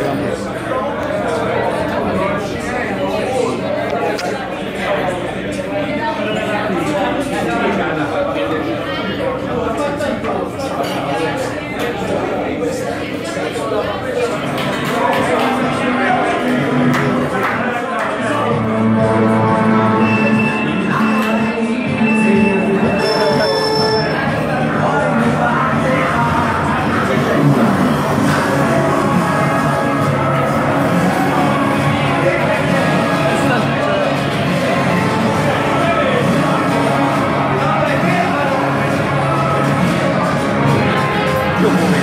anos. Gracias.